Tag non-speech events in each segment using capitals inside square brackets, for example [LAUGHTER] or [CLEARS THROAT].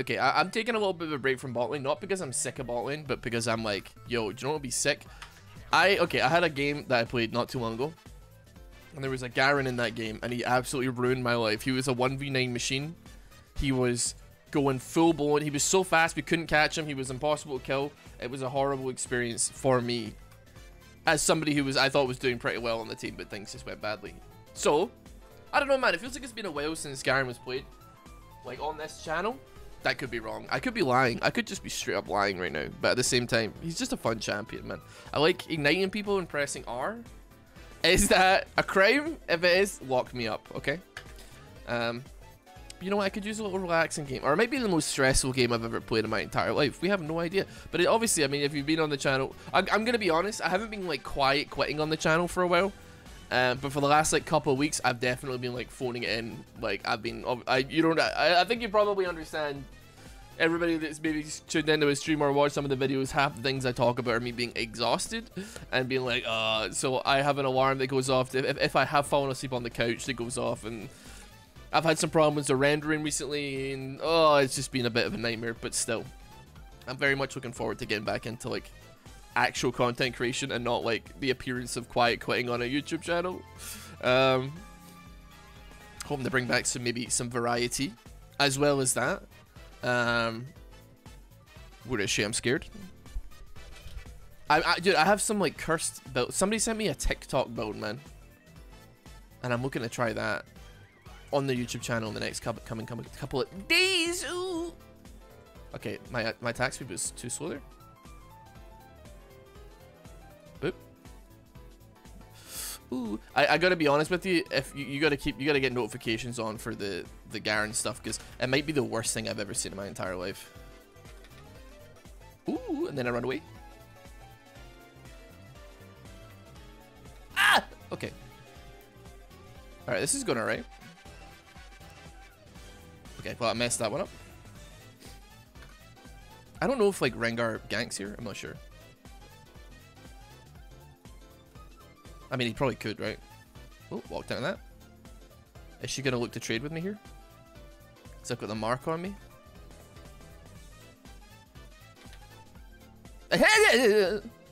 Okay, I, am taking a little bit of a break from bot lane, not because I'm sick of bot lane, but because I'm like, yo, do you know what would be sick? I okay, I had a game that I played not too long ago, and there was a Garen in that game, and he absolutely ruined my life. He was a 1v9 machine. He was going full blown. He was so fast we couldn't catch him. He was impossible to kill. It was a horrible experience for me, as somebody who was I thought was doing pretty well on the team, but things just went badly. So, I don't know, man. It feels like it's been a while since Garen was played, like on this channel. That could be wrong. I could be lying. I could just be straight up lying right now. But at the same time, he's just a fun champion, man. I like igniting people and pressing R. Is that a crime? If it is, lock me up, okay? Um, you know what? I could use a little relaxing game. Or it might be the most stressful game I've ever played in my entire life. We have no idea. But it, obviously, I mean, if you've been on the channel... I, I'm going to be honest. I haven't been, like, quiet quitting on the channel for a while. Um, but for the last like couple of weeks, I've definitely been like phoning it in. Like I've been, I you don't, I, I think you probably understand. Everybody that's maybe tuned into a stream or watched some of the videos, half the things I talk about are me being exhausted and being like, uh, so I have an alarm that goes off. If, if I have fallen asleep on the couch, that goes off, and I've had some problems with rendering recently, and oh, it's just been a bit of a nightmare. But still, I'm very much looking forward to getting back into like actual content creation and not like the appearance of quiet quitting on a YouTube channel. Um, hoping to bring back some maybe some variety as well as that. Um, what is she? I'm scared. I, I, dude, I have some like cursed build. Somebody sent me a TikTok build, man, and I'm looking to try that on the YouTube channel in the next couple coming, coming couple of days. Ooh. Okay, my my attack speed was too slow there. Ooh, I, I gotta be honest with you. If you, you gotta keep, you gotta get notifications on for the the Garen stuff because it might be the worst thing I've ever seen in my entire life. Ooh, and then I run away. Ah! Okay. Alright, this is going alright. Okay, well, I messed that one up. I don't know if, like, Rengar ganks here. I'm not sure. I mean, he probably could, right? Oh, walked out of that. Is she going to look to trade with me here? Because I've got the mark on me.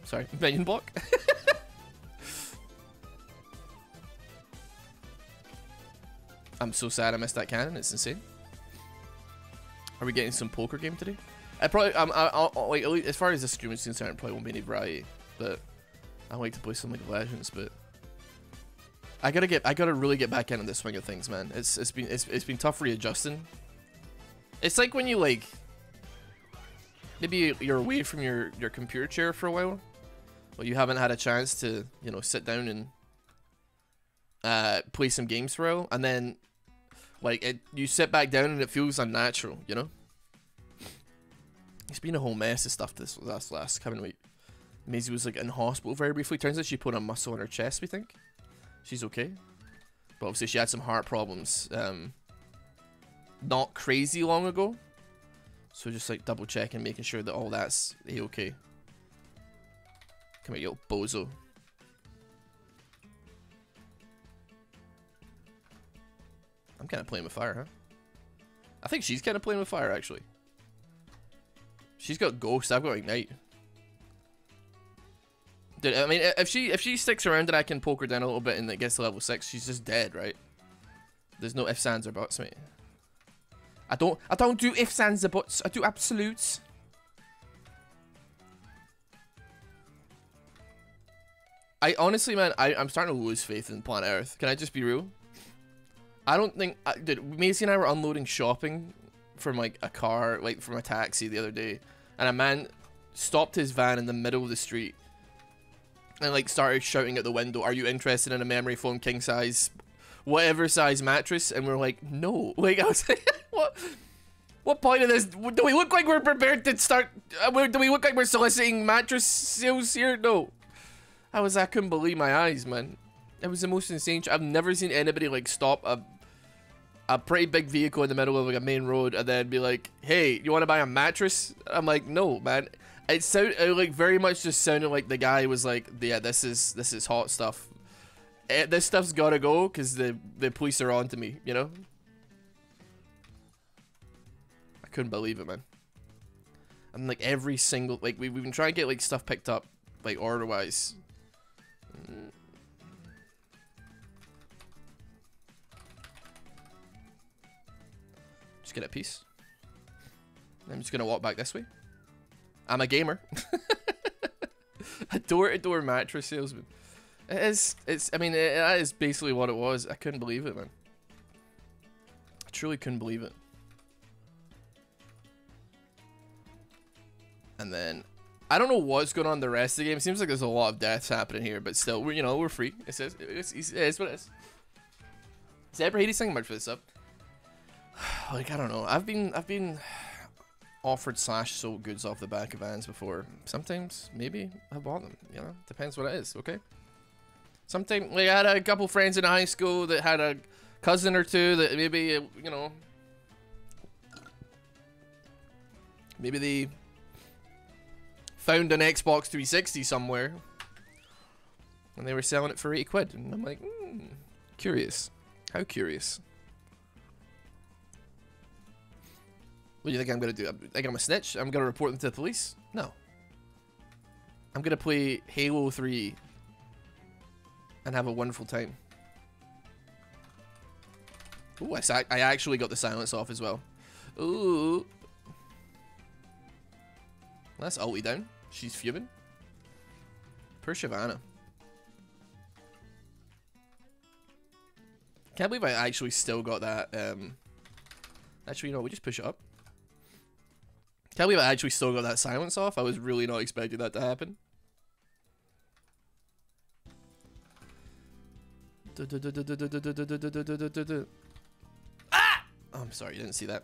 Sorry, [LAUGHS] minion block. [LAUGHS] I'm so sad I missed that cannon. It's insane. Are we getting some poker game today? I probably, um, I, I, like, as far as the stream is concerned, probably won't be any variety, but I like to play some League of Legends, but I gotta get, I gotta really get back into the swing of things, man. It's it's been it's it's been tough readjusting. It's like when you like, maybe you're away from your your computer chair for a while, but you haven't had a chance to you know sit down and uh play some games for a while, and then like it, you sit back down and it feels unnatural, you know. It's been a whole mess of stuff this last last coming week. Maisie was like in hospital very briefly. Turns out she put a muscle on her chest, we think. She's okay. But obviously she had some heart problems um, not crazy long ago. So just like double checking, making sure that all that's a-okay. Come here, you bozo. I'm kind of playing with fire, huh? I think she's kind of playing with fire, actually. She's got ghost, I've got ignite. Dude, I mean, if she if she sticks around and I can poke her down a little bit and it gets to level 6, she's just dead, right? There's no ifs, ands, or buts, mate. I don't I don't do ifs, ands, or buts. I do absolutes. I honestly, man, I, I'm starting to lose faith in planet Earth. Can I just be real? I don't think... I, dude, Macy and I were unloading shopping from, like, a car, like, from a taxi the other day. And a man stopped his van in the middle of the street and like started shouting at the window, "Are you interested in a memory foam king size, whatever size mattress?" And we're like, "No." [LAUGHS] Like I was like, [LAUGHS] "What? What point of this? Do we look like we're prepared to start? Uh, do we look like we're soliciting mattress sales here? No." I was, I couldn't believe my eyes, man. It was the most insane. I've never seen anybody like stop a a pretty big vehicle in the middle of like a main road and then be like, "Hey, you want to buy a mattress?" I'm like, "No, man." It sounded it, like very much just sounded like the guy was like, yeah, this is this is hot stuff. It, eh, this stuff's gotta go because the the police are on to me, you know. I couldn't believe it, man. And like every single like we we've been trying to get like stuff picked up like order wise. Just get a piece. I'm just gonna walk back this way. I'm a gamer. [LAUGHS] a door-to-door -door mattress salesman. It is. It's. I mean, it, that is basically what it was. I couldn't believe it, man. I truly couldn't believe it. And then I don't know what's going on the rest of the game. It seems like there's a lot of deaths happening here, but still, we're you know we're free. It says it's, it's, it's what it is. Zebra Hades, thank you much for this up. [SIGHS] like I don't know. I've been I've been offered slash sold goods off the back of vans before. Sometimes maybe I bought them. You know, depends what it is. Okay. Sometimes I had a couple friends in high school that had a cousin or two that maybe you know maybe they found an Xbox 360 somewhere and they were selling it for 80 quid and I'm like mm, curious how curious what do you think I'm gonna do think I'm a snitch I'm gonna report them to the police no I'm gonna play Halo 3 and have a wonderful time Ooh, I, I actually got the silence off as well Ooh that's ulti down. She's fuming. Poor Shyvana. Can't believe I actually still got that. Um, actually, you know, we just push it up. Can't believe I actually still got that silence off. I was really not expecting that to happen. Ah! I'm sorry, you didn't see that.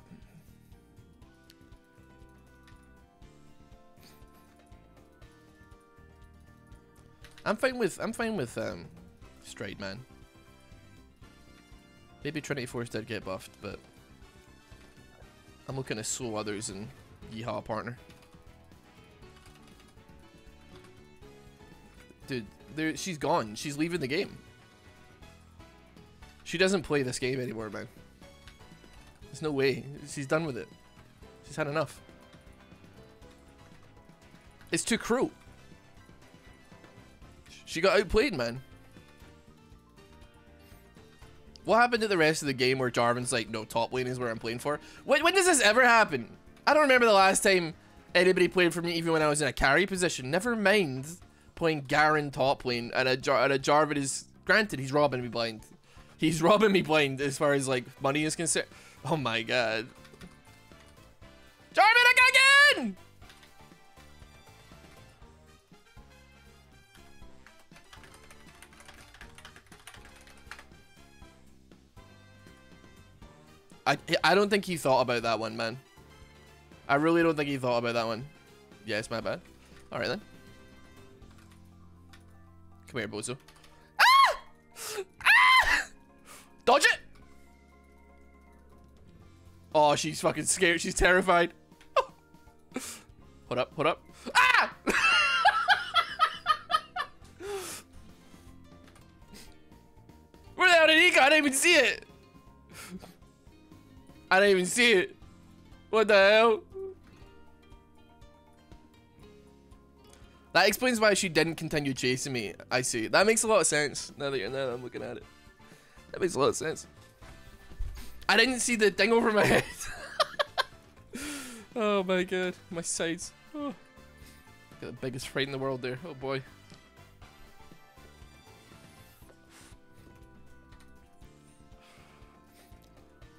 I'm fine with I'm fine with um, straight man. Maybe Trinity Force did get buffed, but I'm looking to slow others and yeehaw partner. Dude, there she's gone. She's leaving the game. She doesn't play this game anymore, man. There's no way. She's done with it. She's had enough. It's too cruel. She got outplayed, man. What happened to the rest of the game where Jarvan's like, no, top lane is where I'm playing for? When, when does this ever happen? I don't remember the last time anybody played for me even when I was in a carry position. Never mind playing Garen top lane and a, Jar and a Jarvan is... Granted, he's robbing me blind. He's [LAUGHS] robbing me blind as far as like money is concerned. Oh my god. Jarvan again! I I don't think he thought about that one, man. I really don't think he thought about that one. Yeah, it's my bad. All right then. Come here, Bozo. Ah! Ah! Dodge it! Oh, she's fucking scared. She's terrified. Hold up, hold up. Ah! Where the hell did he go? I didn't even see it. I didn't even see it. What the hell? That explains why she didn't continue chasing me. I see. That makes a lot of sense. Now that now I'm looking at it. That makes a lot of sense. I didn't see the thing over my head. [LAUGHS] oh my god. My sides. Oh. Got the biggest fright in the world there. Oh boy.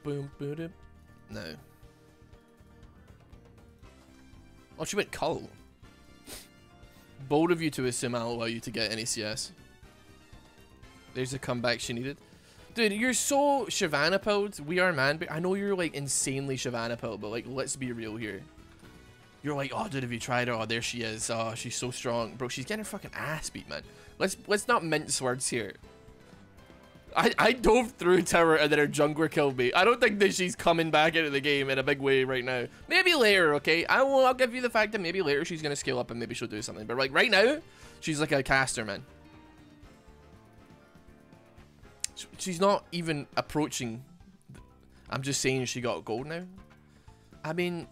Boom, boom, boom. No. Oh, she went Cull. Bold of you to assume I'll allow you to get any CS. There's a comeback she needed. Dude, you're so Shyvana pilled. We are man. I know you're like insanely Shyvana pilled, but like, let's be real here. You're like, oh, dude, have you tried her? Oh, there she is. Oh, she's so strong, bro. She's getting her fucking ass beat, man. Let's let's not mince words here. I, I dove through tower and then her jungler killed me. I don't think that she's coming back into the game in a big way right now. Maybe later, okay? I will, I'll give you the fact that maybe later she's going to scale up and maybe she'll do something. But like right now, she's like a caster, man. She's not even approaching. I'm just saying she got gold now. I mean,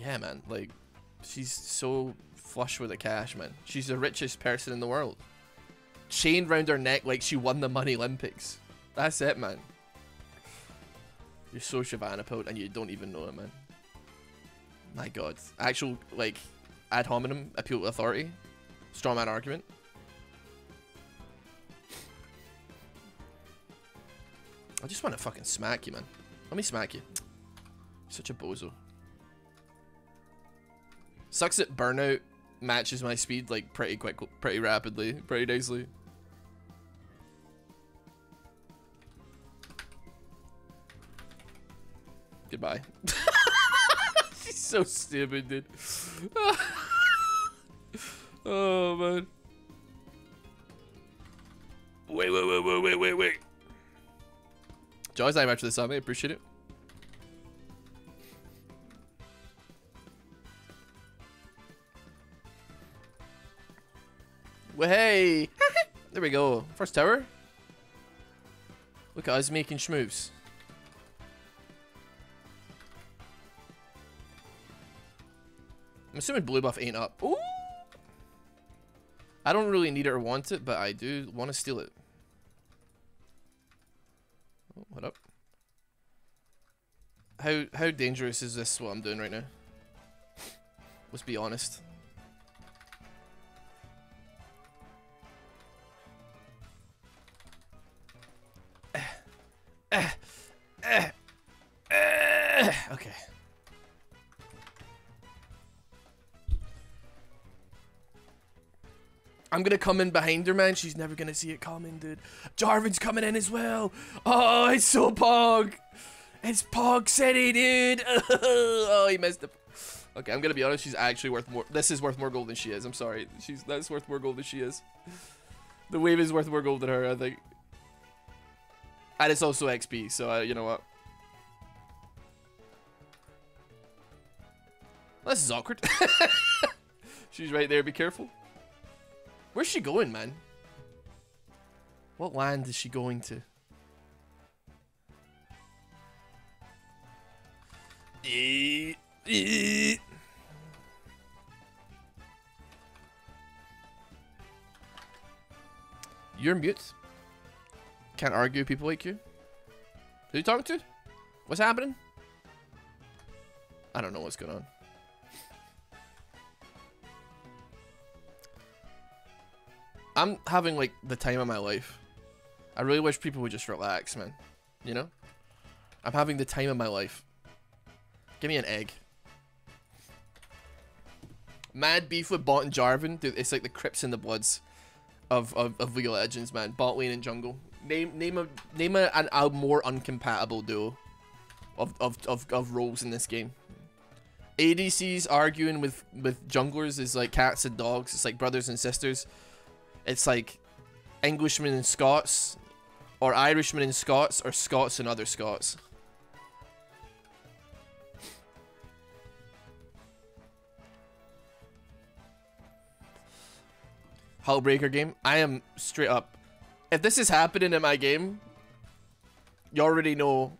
yeah, man. Like, she's so flush with the cash, man. She's the richest person in the world. Chained round her neck like she won the Money Olympics. That's it, man. You're so Shyvana pilled and you don't even know it, man. My god. Actual, like, ad hominem appeal to authority. Strawman argument. I just want to fucking smack you, man. Let me smack you. Such a bozo. Sucks at burnout matches my speed like pretty quick, pretty rapidly, pretty nicely. Goodbye. [LAUGHS] She's so stupid, dude. [LAUGHS] oh man. Wait, wait, wait, wait, wait, wait, wait. Joy's after the sub, I appreciate it. Hey! [LAUGHS] there we go. First tower. Look at us making schmoves. I'm assuming blue buff ain't up. Ooh! I don't really need it or want it, but I do want to steal it. Oh, what up? How how dangerous is this what I'm doing right now? Let's be honest. I'm gonna come in behind her, man. She's never gonna see it coming, dude. Jarvan's coming in as well. Oh, it's so Pog. It's Pog City, dude. [LAUGHS] oh, he messed up. Okay, I'm gonna be honest. She's actually worth more. This is worth more gold than she is. I'm sorry. She's that's worth more gold than she is. The wave is worth more gold than her, I think. And it's also XP, so uh, you know what? This is awkward. [LAUGHS] She's right there. Be careful. Where's she going, man? What land is she going to? You're mute. Can't argue people like you. Who you talking to? What's happening? I don't know what's going on. I'm having like the time of my life. I really wish people would just relax, man. You know? I'm having the time of my life. Give me an egg. Mad beef with Bot and Jarvan. Dude, it's like the Crips and the Bloods of, of, of League of Legends, man. Bot lane and jungle. Name name a name a, a more uncompatible duo of, of, of, of roles in this game. ADCs arguing with, with junglers is like cats and dogs. It's like brothers and sisters. It's like Englishmen and Scots, or Irishmen and Scots, or Scots and other Scots. Hullbreaker game. I am straight up. If this is happening in my game, you already know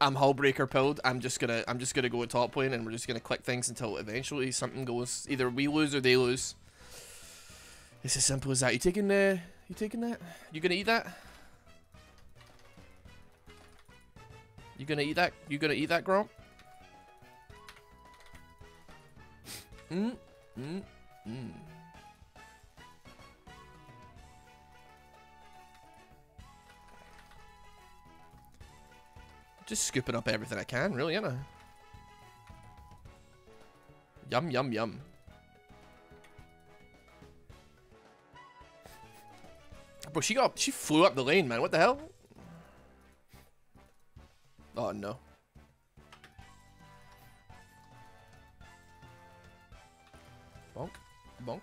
I'm Hullbreaker pilled. I'm just gonna I'm just gonna go top lane and we're just gonna click things until eventually something goes. Either we lose or they lose. It's as simple as that. You taking the you taking that? You gonna eat that? You gonna eat that? You gonna eat that, Grump? Mm, mm, mm. Just scooping up everything I can, really, ain't I? Yum, yum, yum. Bro, she got, she flew up the lane, man. What the hell? Oh, no. Bonk. Bonk.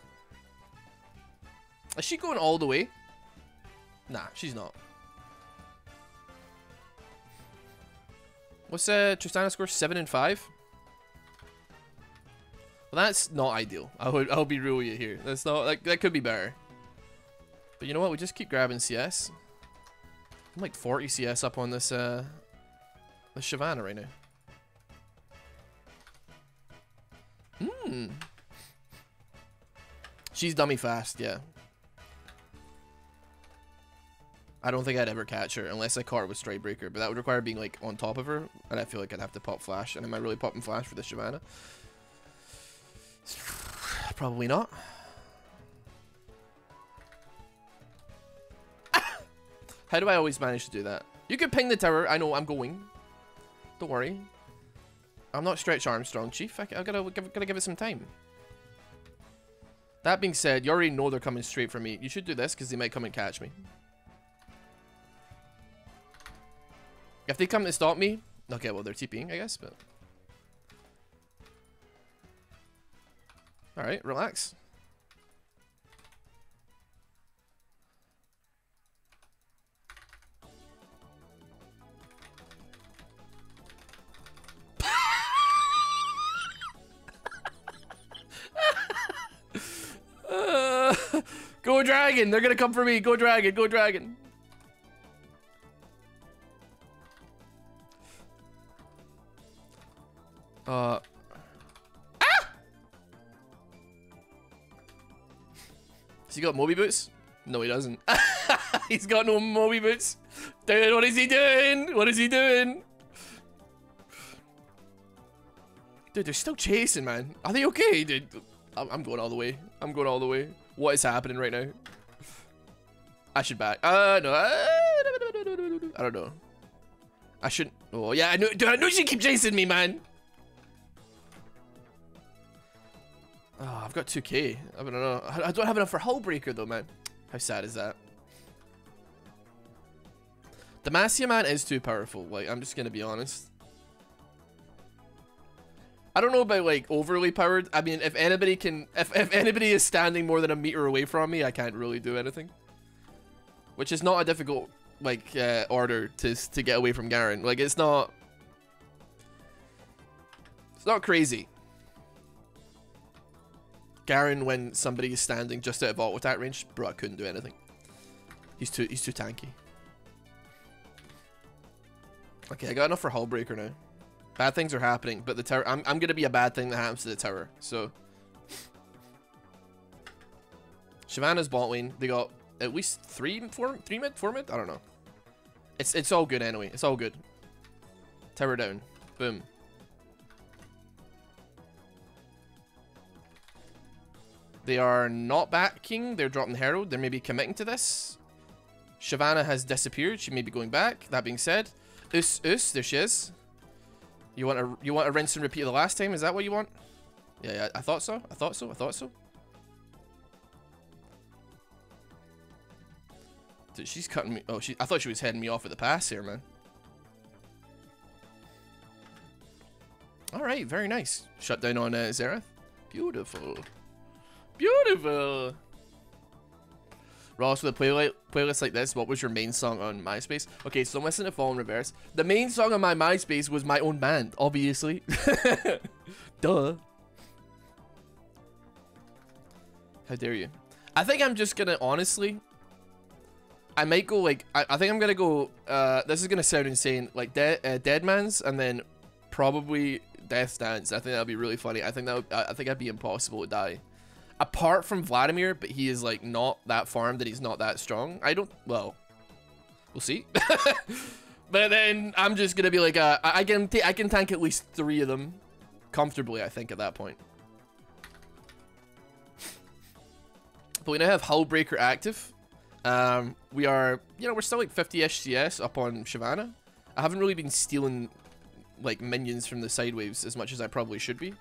Is she going all the way? Nah, she's not. What's uh, Tristana score? Seven and five. Well, that's not ideal. I would, I'll be real with you here. That's not like that could be better. But you know what? We just keep grabbing CS. I'm like 40 CS up on this uh, this Shyvana right now. Hmm. She's dummy fast, yeah. I don't think I'd ever catch her unless I caught her with Stridebreaker, but that would require being like on top of her, and I feel like I'd have to pop Flash. And am I really popping Flash for the Shyvana? [SIGHS] Probably not. How do I always manage to do that? You can ping the tower. I know I'm going. Don't worry. I'm not Stretch Armstrong, Chief. I, I gotta, gotta give it some time. That being said, you already know they're coming straight for me. You should do this because they might come and catch me. If they come to stop me, okay, well, they're TPing, I guess, but... Alright, relax. Go dragon! They're gonna come for me! Go dragon! Go dragon! Uh. Ah! Has he got Moby boots? No, he doesn't. [LAUGHS] He's got no Moby boots. Dude, what is he doing? What is he doing? Dude, they're still chasing, man. Are they okay, dude? I'm going all the way. I'm going all the way. What is happening right now? I should back. Uh, no. I don't know. I shouldn't. Oh, yeah, I knew. Dude, I knew she keep chasing me, man. Oh, I've got 2k. I don't know. I don't have enough for Hullbreaker though, man. How sad is that? Demacia man is too powerful. Like, I'm just gonna be honest. I don't know about like overly powered. I mean, if anybody can, if, if anybody is standing more than a meter away from me, I can't really do anything. Which is not a difficult like uh, order to to get away from Garen. Like, it's not. It's not crazy. Garen, when somebody is standing just out of auto attack range, bro, I couldn't do anything. He's too he's too tanky. Okay, I got enough for Hullbreaker now. Bad things are happening, but the terror... I'm, I'm gonna be a bad thing that happens to the terror, So Shyvana's bot lane. They got at least three, four, three mid, four mid. I don't know. It's it's all good anyway. It's all good. Tower down. Boom. They are not backing. They're dropping Herald. They're maybe committing to this. Shyvana has disappeared. She may be going back. That being said, Us, Us, there she is. You want to you want to rinse and repeat the last time? Is that what you want? Yeah, yeah, I thought so. I thought so. I thought so. Dude, she's cutting me. Oh, she. I thought she was heading me off with the pass here, man. All right, very nice. Shut down on uh, Xerath. Beautiful. Beautiful. Ross, with a playlist, playlist like this, what was your main song on MySpace? Okay, so I'm listening to Falling in Reverse. The main song on my MySpace was my own band, obviously. [LAUGHS] Duh. How dare you? I think I'm just gonna, honestly, I might go like, I, I think I'm gonna go, uh, this is gonna sound insane, like De uh, and then probably Death Dance. I think that'd be really funny. I think that would, I think I'd be impossible to die apart from Vladimir, but he is like not that farmed and he's not that strong. I don't, well, we'll see. [LAUGHS] but then I'm just gonna be like, uh, I can, I can tank at least three of them comfortably, I think, at that point. But we now have Hullbreaker active. Um, we are, you know, we're still like 50-ish CS up on Shyvana. I haven't really been stealing like minions from the sideways as much as I probably should be.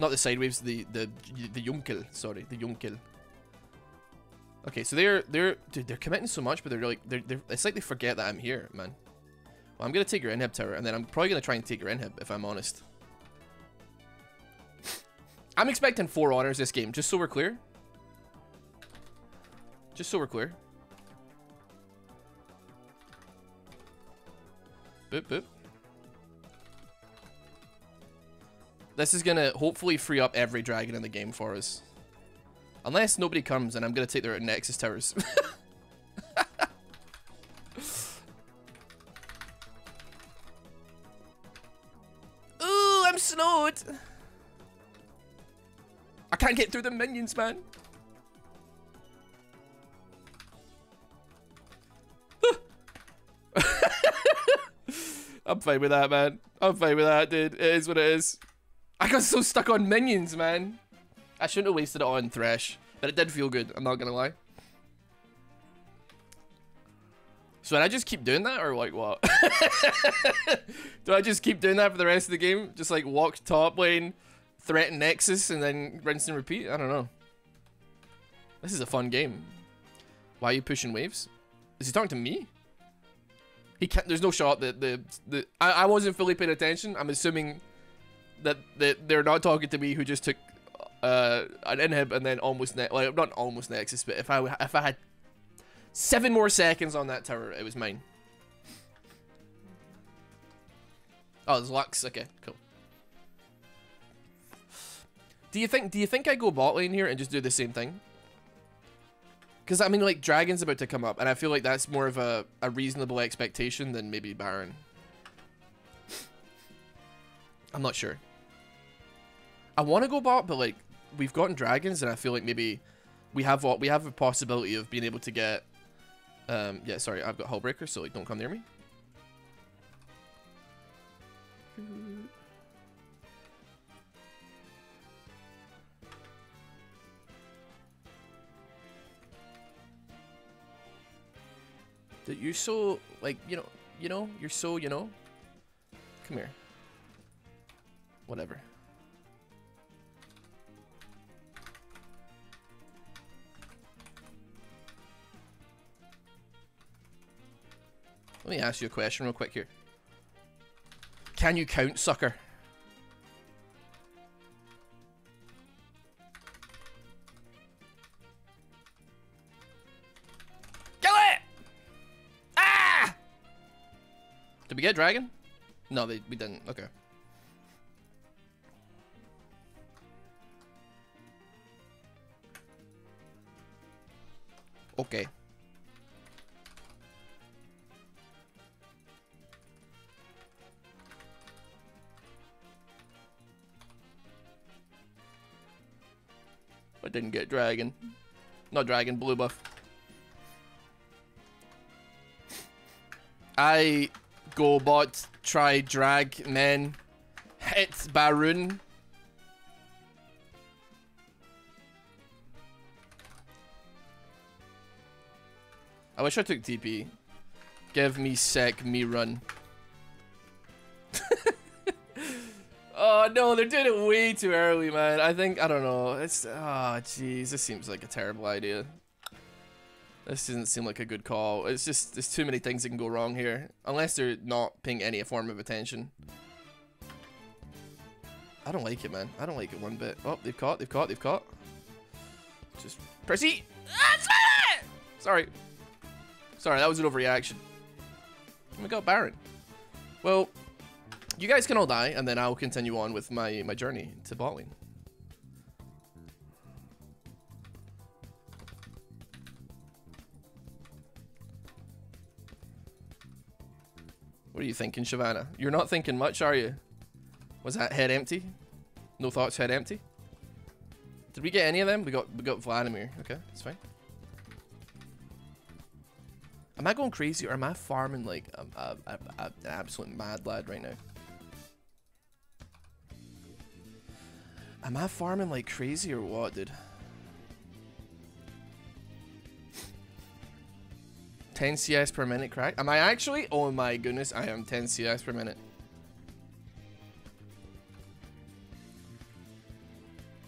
Not the sideways, the the the Yunkel. Sorry, the Yunkel. Okay, so they're they're dude, they're committing so much, but they're like they're, they're it's like they forget that I'm here, man. Well, I'm gonna take your inhib tower, and then I'm probably gonna try and take your inhib if I'm honest. I'm expecting four honors this game, just so we're clear. Just so we're clear. Boop boop. This is gonna hopefully free up every dragon in the game for us. Unless nobody comes and I'm gonna take their Nexus towers. [LAUGHS] Ooh, I'm snowed! I can't get through the minions, man. [LAUGHS] I'm fine with that, man. I'm fine with that, dude. It is what it is. I got so stuck on minions, man. I shouldn't have wasted it on Thresh, but it did feel good. I'm not gonna lie. So I just keep doing that, or like what? [LAUGHS] Do I just keep doing that for the rest of the game? Just like walk top lane, threaten Nexus, and then rinse and repeat? I don't know. This is a fun game. Why are you pushing waves? Is he talking to me? He can't. There's no shot that the the. I, I wasn't fully paying attention. I'm assuming that that they're not talking to me, who just took uh an inhib and then almost ne like not almost nexus, but if I if I had seven more seconds on that tower, it was mine. Oh, there's Lux. Okay, cool. Do you think? Do you think I go bot lane here and just do the same thing? Because, I mean, like, Dragon's about to come up, and I feel like that's more of a, a reasonable expectation than maybe Baron. I'm not sure. I want to go bot, but, like, we've gotten Dragons, and I feel like maybe we have what we have a possibility of being able to get... Um, yeah, sorry, I've got Hullbreaker, so, like, don't come near me. That you're so like you know you know you're so you know. Come here. Whatever. Let me ask you a question real quick here. Can you count, sucker? Kill it! Ah! Did we get dragon? No, they, we didn't. Okay. Okay. I didn't get dragon. Not dragon, blue buff. I Go bot, try drag men, hit Baron. I wish I took TP. Give me sec, me run. Oh no, they're doing it way too early, man. I think, I don't know. It's, oh jeez, this seems like a terrible idea. This doesn't seem like a good call. It's just, there's too many things that can go wrong here. Unless they're not paying any form of attention. I don't like it, man. I don't like it one bit. Oh, they've caught, they've caught, they've caught. Just E. Ah, Sorry. Sorry, that was an overreaction. Oh my god, Baron. Well, you guys can all die, and then I'll continue on with my, my journey to lane. What are you thinking, Shyvana? You're not thinking much, are you? Was that head empty? No thoughts, head empty? Did we get any of them? We got we got Vladimir. Okay, that's fine. Am I going crazy or am I farming like a, a, a, an absolute mad lad right now? Am I farming like crazy or what, dude? 10 CS per minute crack. Am I actually? Oh my goodness, I am 10 CS per minute.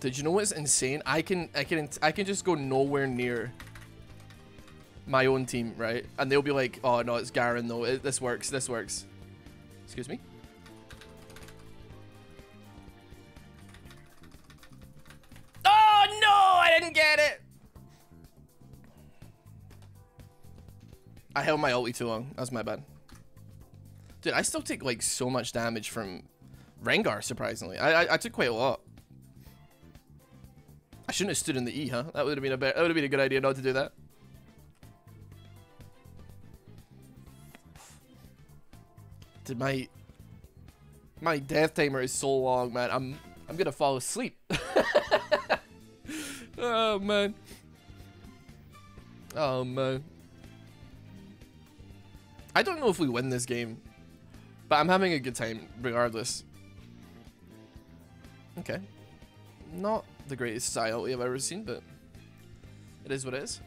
Did you know what's insane? I can I can I can just go nowhere near my own team, right? And they'll be like, "Oh no, it's Garen though. It, this works. This works." Excuse me. Get it. I held my ulti too long. That was my bad. Dude, I still take like so much damage from Rengar, surprisingly. I, I, I took quite a lot. I shouldn't have stood in the E, huh? That would have been a that would have been a good idea not to do that. Dude, my my death timer is so long, man. I'm I'm gonna fall asleep. [LAUGHS] Oh man. Oh man. I don't know if we win this game, but I'm having a good time regardless. Okay. Not the greatest style I've ever seen, but it is what it is.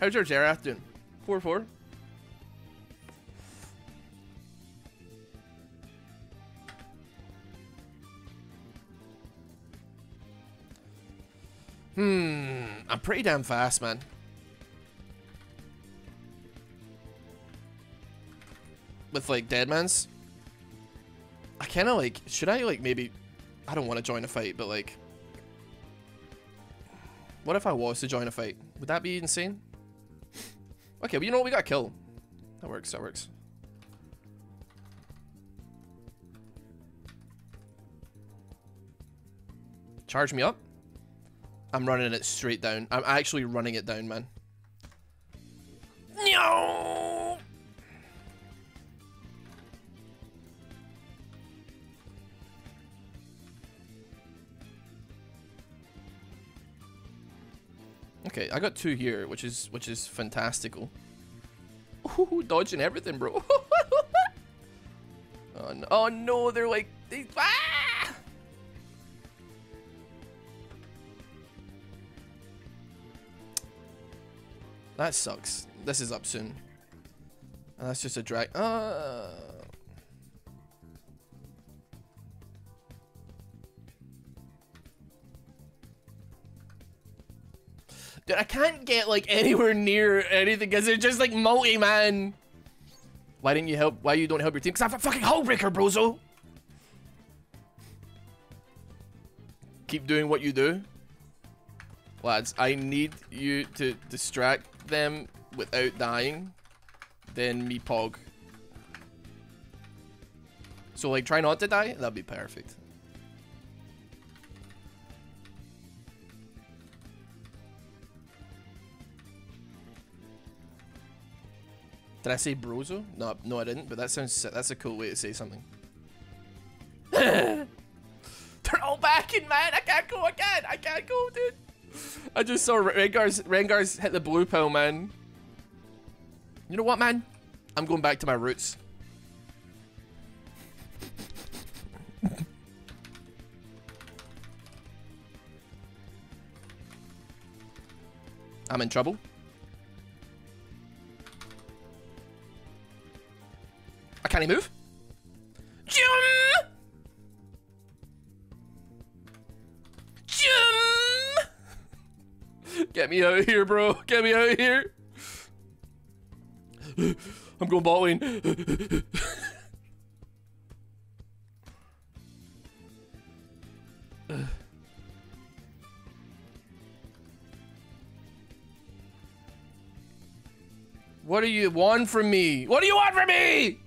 How's your Xerath doing? 4-4? Hmm, I'm pretty damn fast, man. With like Deadmans. I kind of like, should I like maybe, I don't want to join a fight, but like, what if I was to join a fight? Would that be insane? Okay, but you know what? We got kill. That works, that works. Charge me up. I'm running it straight down. I'm actually running it down, man. No. Okay, I got two here, which is which is fantastical. Ooh, dodging everything, bro. [LAUGHS] oh, no. oh no, they're like they. Ah! That sucks. This is up soon. And that's just a drag. Uh. Dude, I can't get like anywhere near anything because it's just like multi-man. Why didn't you help? Why you don't help your team? Because I'm a fucking Hullbreaker, brozo. Keep doing what you do. Lads, I need you to distract them without dying. Then me pog. So like try not to die? That'd be perfect. Did I say brozo? No, no, I didn't. But that sounds that's a cool way to say something. [COUGHS] They're all back in, man. I can't go again. I can't go, dude. [LAUGHS] I just saw Rengar's Rengar's hit the blue pill, man. You know what, man? I'm going back to my roots. I'm in trouble. I can't even move. Jum! Get me out of here, bro. Get me out of here. I'm going lane. What do you want from me? What do you want from me?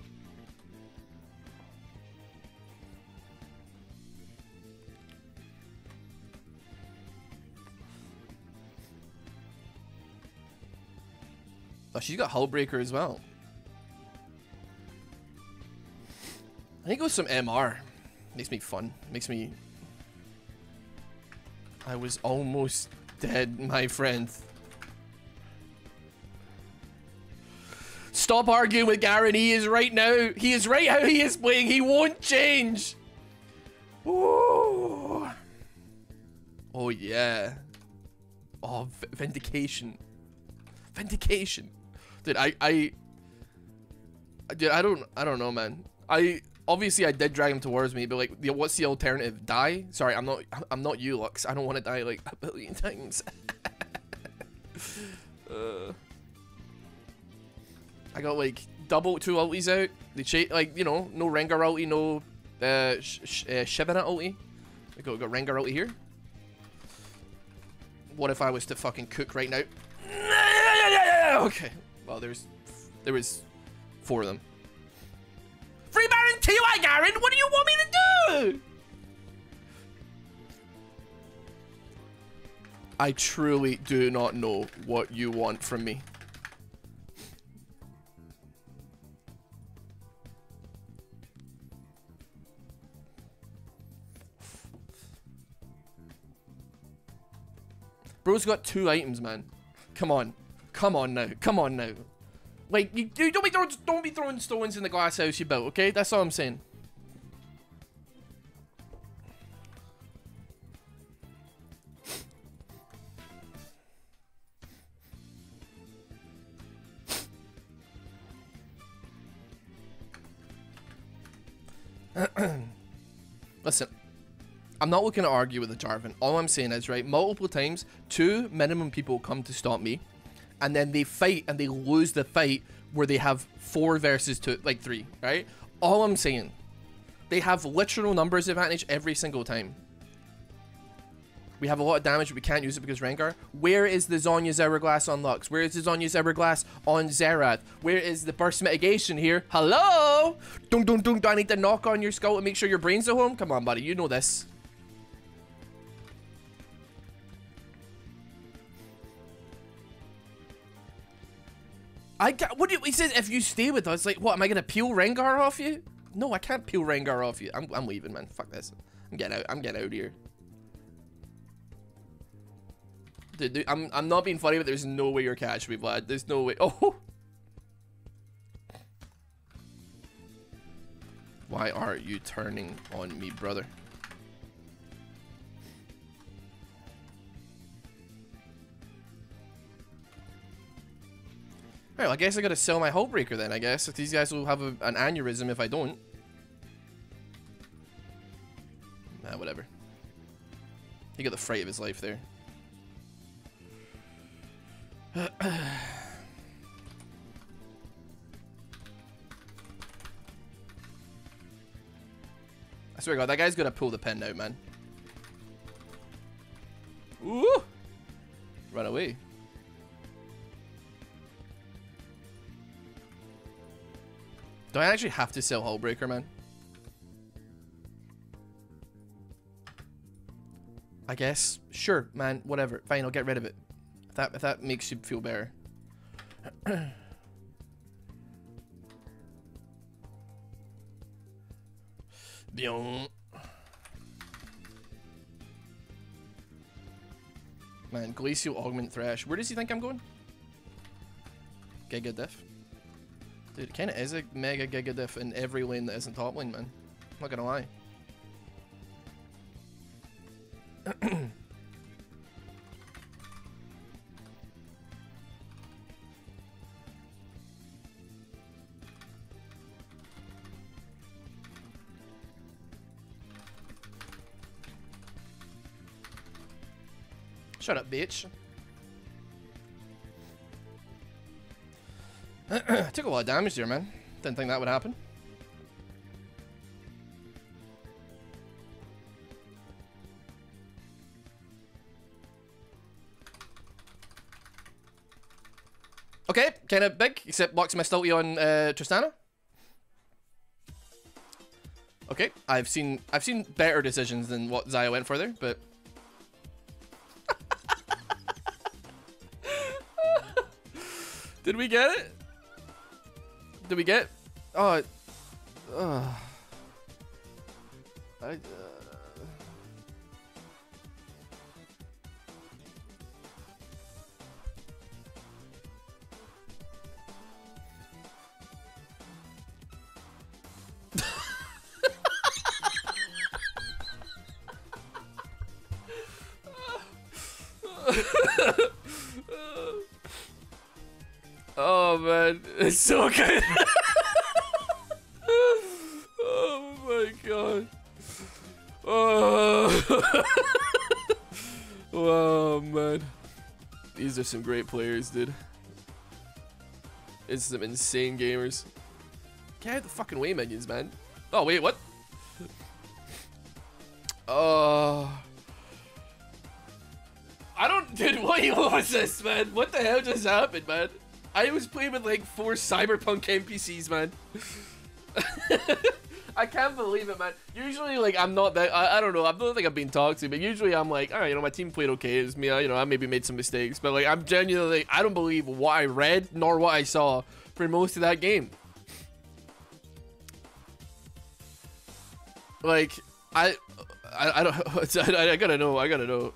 She's got Hullbreaker as well. I think it was some MR. Makes me fun. Makes me... I was almost dead, my friend. Stop arguing with Garen. He is right now. He is right how he is playing. He won't change. Ooh. Oh, yeah. Oh, vindication. Vindication. Dude, I, I, dude, I don't, I don't know, man. I obviously I did drag him towards me, but like, what's the alternative? Die? Sorry, I'm not, I'm not you, Lux. I don't want to die like [LAUGHS] a billion times. [LAUGHS] uh, I got like double two ultis out. They chase like you know, no Rengar ulti, no uh, sh sh uh Shyvana ulti. We got, got Rengar ulti here. What if I was to fucking cook right now? [LAUGHS] Okay. Well, there's there was four of them. Free Baron TY Garen, what do you want me to do? I truly do not know what you want from me. Bro's got two items, man. Come on. Come on now. Come on now. Like, you, you don't be throwing don't be throwing stones in the glass house you built, okay? That's all I'm saying. [CLEARS THROAT] Listen, I'm not looking to argue with the Jarvan. All I'm saying is, right, multiple times, two minimum people come to stop me, and then they fight and they lose the fight where they have four versus two, like three, right? All I'm saying, they have literal numbers advantage every single time. We have a lot of damage, but we can't use it because Rengar. Where is the Zhonya's Hourglass on Lux? Where is the Zhonya's Hourglass on Xerath? Where is the burst mitigation here? Hello? Dung dung dung. Do I need to knock on your skull to make sure your brain's at home? Come on, buddy. You know this. I got, what do you, he says if you stay with us, like, what, am I to peel Rengar off you? No, I can't peel Rengar off you. I'm, I'm leaving, man. Fuck this. I'm getting out. I'm getting out of here. Dude, dude, I'm, I'm not being funny, but there's no way you're catching me, Vlad. There's no way. [LAUGHS] Oh! Why are you turning on me, brother? Well, I guess I gotta sell my Hullbreaker then, I guess. If these guys will have a, an aneurysm if I don't. Nah, whatever. He got the fright of his life there. [CLEARS THROAT] I swear to God, that guy's gonna pull the pen out, man. Ooh! Run away. Do I actually have to sell Hullbreaker, man? I guess. Sure, man. Whatever. Fine, I'll get rid of it. If that, if that makes you feel better. [COUGHS] Man, Glacial Augment Thresh. Where does he think I'm going? Giga Diff. Dude, it kinda is a mega Giga Diff in every lane that isn't top lane, man. I'm not gonna lie. Shut up, bitch. [CLEARS THROAT] Took a lot of damage there, man. Didn't think that would happen. Okay, kind of big, except blocks my ulti on uh, Tristana. Okay, I've seen I've seen better decisions than what Xayah went for there, but [LAUGHS] Did we get it? Did we get? Oh, uh, I. Uh... [LAUGHS] Oh man, it's so good. Are some great players, dude. It's some insane gamers. Get out the fucking way, minions, man. Oh, wait, what? Oh. [LAUGHS] I don't, [LAUGHS] dude, what, [LAUGHS] what was this, man? What the hell just happened, man? I was playing with like four cyberpunk NPCs, man. I can't believe it, man. Usually, like, I'm not that, I, I don't know, I don't think I've been talked to, but usually I'm like, alright, you know, my team played okay. It's me, I, you know, I maybe made some mistakes, but like, I'm genuinely, I don't believe what I read nor what I saw for most of that game. Like, I, I, I don't, [LAUGHS] I, I gotta know, I gotta know.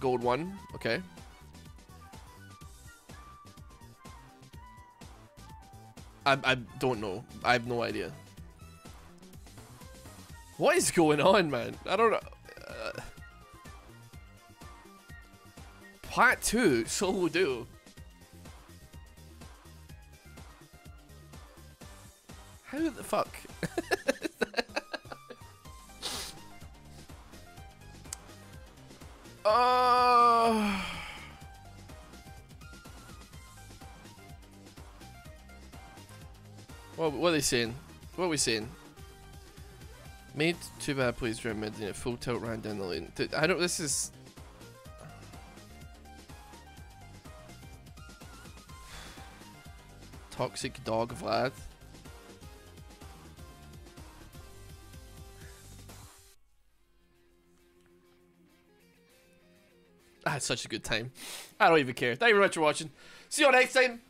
gold one. Okay. I, I don't know. I have no idea. What is going on, man? I don't know. Uh, part 2, [LAUGHS] solo duo. How the fuck? [LAUGHS] uh... What, what are they saying? What are we saying? Made too bad plays during mid and full tilt ran down the lane. I don't. This is. Toxic dog Vlad. I had such a good time. I don't even care. Thank you very much for watching. See you all next time.